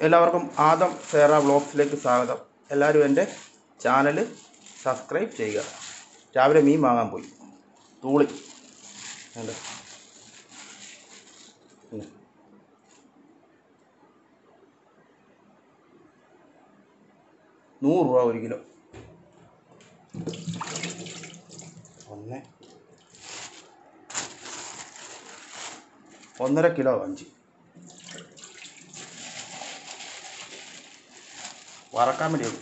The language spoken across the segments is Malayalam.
എല്ലാവർക്കും ആദം സേറ വ്ളോഗ്സിലേക്ക് സ്വാഗതം. എല്ലാവരും എന്റെ ചാനൽ സബ്സ്ക്രൈബ് ചെയ്യുക. രാവിലെ മീൻ വാങ്ങാൻ പോയി. തൂളി. നൂറ് രൂപ ഒരു കിലോ. ഒന്ന്. ഒന്നര കിലോ അഞ്ച്. വറക്കാൻ വേണ്ടിയുള്ളൂ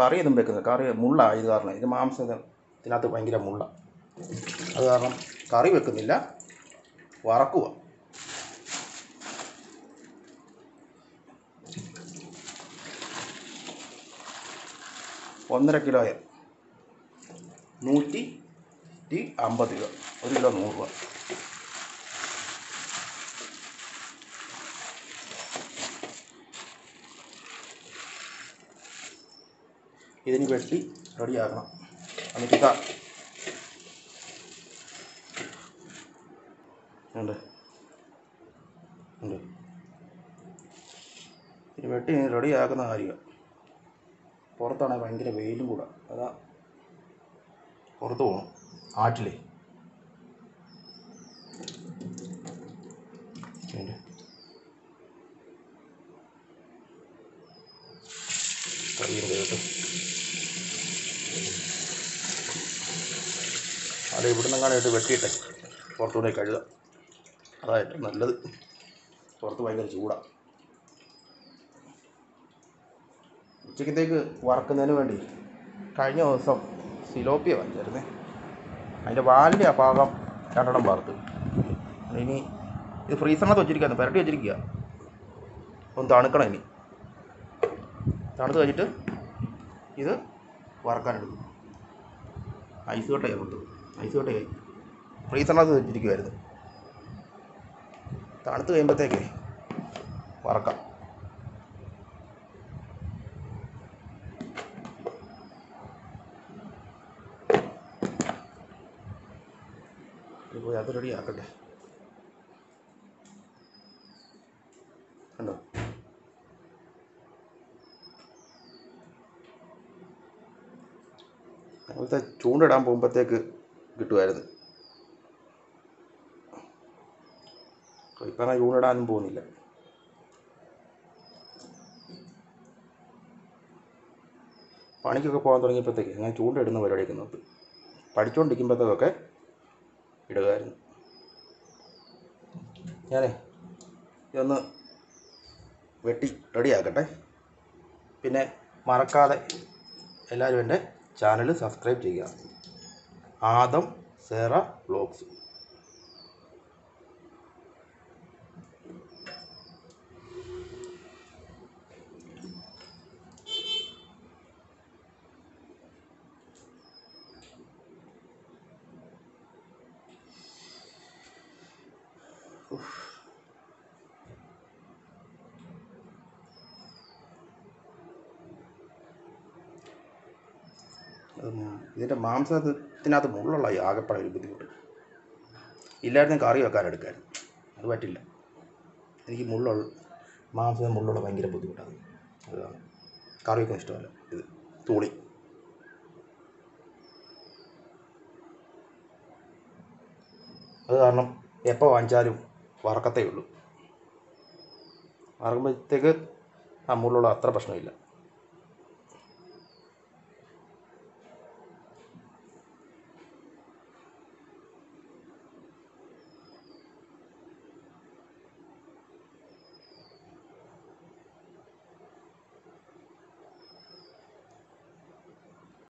കറി ഇതും വെക്കുന്നത്. കറി മുള്ള ഇത് കാരണം ഇത് മാംസം ഇത് ഇതിനകത്ത് ഭയങ്കര മുള്ള. അത് കാരണം കറി വെക്കുന്നില്ല വറക്കുക. ഒന്നര കിലോയെ നൂറ്റി അമ്പത് രൂപ. ഒരു കിലോ നൂറ് രൂപ. ഇതിന് വെട്ടി റെഡിയാക്കണം എന്നിട്ട് ഇതാ. ഇത് വെട്ടി റെഡിയാക്കുന്ന കാര്യം പുറത്താണെങ്കിൽ ഭയങ്കര വെയിലും കൂടെ. അതാ പുറത്ത് പോകണം ആറ്റിലേ. കേട്ടോ അത് ഇവിടുന്ന് എങ്ങാനായിട്ട് വെട്ടിയിട്ടെ. പുറത്തുകൂടെ കഴുകുക അതായിട്ട് നല്ലത്. പുറത്ത് ഭയങ്കര ചൂടാണ് ഉച്ചക്കത്തേക്ക് വറക്കുന്നതിന് വേണ്ടി കഴിഞ്ഞ ദിവസം സിലോപ്പിയ വാങ്ങിച്ചായിരുന്നേ അതിന്റെ വാലിന്റെ ആ ഭാഗം രണ്ടെണ്ണം വറുത്ത്. ഇനി ഇത് ഫ്രീസറിനകത്ത് വെച്ചിരിക്കുകയാണ് പുരട്ടി വെച്ചിരിക്കുക ഒന്ന് തണുക്കണം ഇനി. തണുത്ത് കഴിഞ്ഞിട്ട് ഇത് വറക്കാനെടുക്കും. ഐസ് കട്ടയാണ് കൊടുത്തു ഐസ് കട്ടയായി ഫ്രീസറിനകത്ത് വെച്ചിരിക്കുമായിരുന്നു തണുത്ത് കഴിയുമ്പോഴത്തേക്കേ വറക്കാം. ഇപ്പോൾ അത് റെഡി ആക്കട്ടെ. കണ്ടോ? അങ്ങനത്തെ ചൂണ്ടിടാൻ പോകുമ്പോഴത്തേക്ക് കിട്ടുമായിരുന്നു. ഇപ്പം അങ്ങനെ യൂണിടാനും പോകുന്നില്ല. പണിക്കൊക്കെ പോകാൻ തുടങ്ങിയപ്പോഴത്തേക്ക് അങ്ങനെ ചൂണ്ടിടുന്ന പരിപാടിയൊക്കെ നിർത്തി പഠിച്ചുകൊണ്ടിരിക്കുമ്പോഴത്തേക്കൊക്കെ ഇടുകയായിരുന്നു. ഞാനേ ഇതൊന്ന് വെട്ടി റെഡിയാക്കട്ടെ. പിന്നെ മറക്കാതെ എല്ലാവരും എന്റെ ചാനൽ സബ്സ്ക്രൈബ് ചെയ്യുക. ആദം സേറ വ്ളോഗ്സ് അത് മാ- ഇതിന്റെ മാംസത്തിനകത്ത് മുള്ളുള്ള ആകെപ്പെടാൻ ആകെപ്പാടെ ഒരു ബുദ്ധിമുട്ട്. ഇല്ലായിരുന്നു കറി വെക്കാൻ എടുക്കായിരുന്നു. അത് പറ്റില്ല. എനിക്ക് മുള്ളുള്ള മാംസത്തിന് മുള്ളുള്ള ഭയങ്കര ബുദ്ധിമുട്ടാണ്. അതാണ്. കറി വെക്കാൻ ഇഷ്ടമല്ല. ഇത് തൂളി. അത് കാരണം എപ്പോൾ വാങ്ങിച്ചാലും വറക്കത്തേ ഉള്ളൂ. വറക്കുമ്പോഴത്തേക്ക് ആ മുള്ളുള്ള അത്ര പ്രശ്നമില്ല.